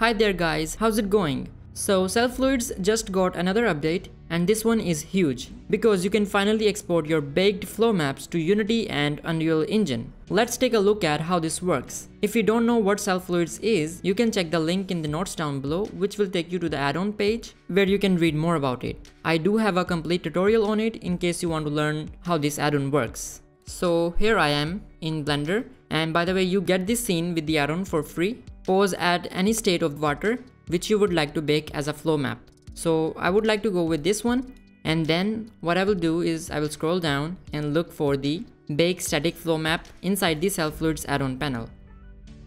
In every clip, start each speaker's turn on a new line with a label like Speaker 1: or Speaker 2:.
Speaker 1: Hi there guys, how's it going? So CellFluids just got another update and this one is huge because you can finally export your baked flow maps to Unity and Unreal Engine. Let's take a look at how this works. If you don't know what CellFluids is, you can check the link in the notes down below which will take you to the add-on page where you can read more about it. I do have a complete tutorial on it in case you want to learn how this add-on works. So here I am in Blender and by the way you get this scene with the add-on for free. Pose at any state of water which you would like to bake as a flow map. So I would like to go with this one and then what I will do is I will scroll down and look for the bake static flow map inside the cell fluids add-on panel.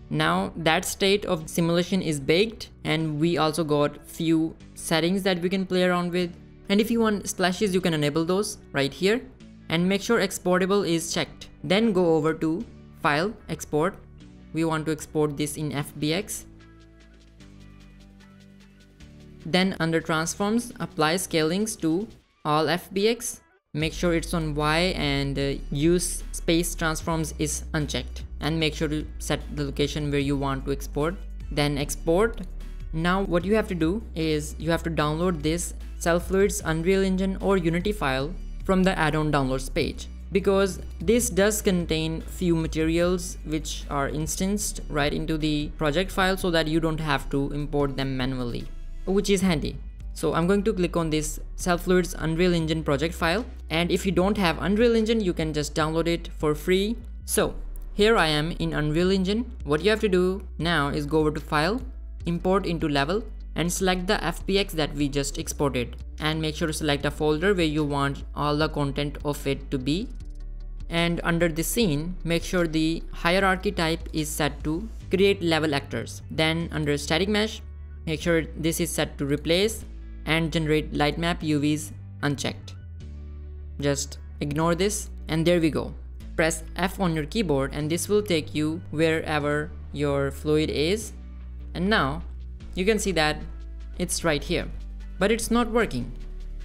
Speaker 1: Now that state of simulation is baked and we also got few settings that we can play around with and if you want splashes you can enable those right here and make sure exportable is checked. Then go over to file export. We want to export this in FBX then under transforms, apply scalings to all FBX. Make sure it's on Y and uh, use space transforms is unchecked. And make sure to set the location where you want to export. Then export. Now what you have to do is you have to download this CellFluids Unreal Engine or Unity file from the add-on downloads page because this does contain few materials which are instanced right into the project file so that you don't have to import them manually which is handy. So I'm going to click on this CellFluids Unreal Engine project file. And if you don't have Unreal Engine, you can just download it for free. So here I am in Unreal Engine. What you have to do now is go over to File, Import into Level, and select the FBX that we just exported. And make sure to select a folder where you want all the content of it to be. And under the scene, make sure the hierarchy type is set to create level actors. Then under static mesh, Make sure this is set to replace and generate light map UVs unchecked. Just ignore this and there we go. Press F on your keyboard and this will take you wherever your fluid is. And now you can see that it's right here, but it's not working.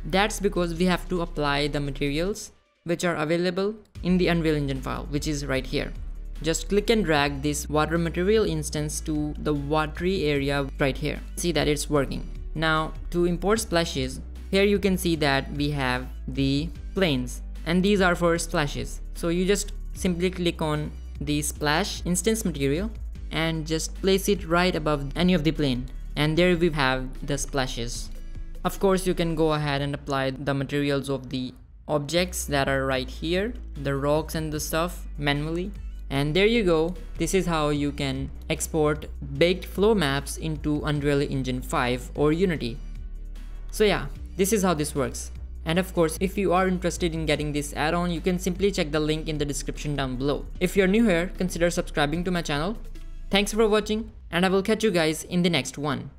Speaker 1: That's because we have to apply the materials which are available in the Unreal Engine file, which is right here. Just click and drag this water material instance to the watery area right here. See that it's working. Now to import splashes, here you can see that we have the planes and these are for splashes. So you just simply click on the splash instance material and just place it right above any of the plane and there we have the splashes. Of course you can go ahead and apply the materials of the objects that are right here, the rocks and the stuff manually and there you go, this is how you can export baked flow maps into Unreal Engine 5 or Unity. So yeah, this is how this works. And of course, if you are interested in getting this add-on, you can simply check the link in the description down below. If you're new here, consider subscribing to my channel. Thanks for watching, and I will catch you guys in the next one.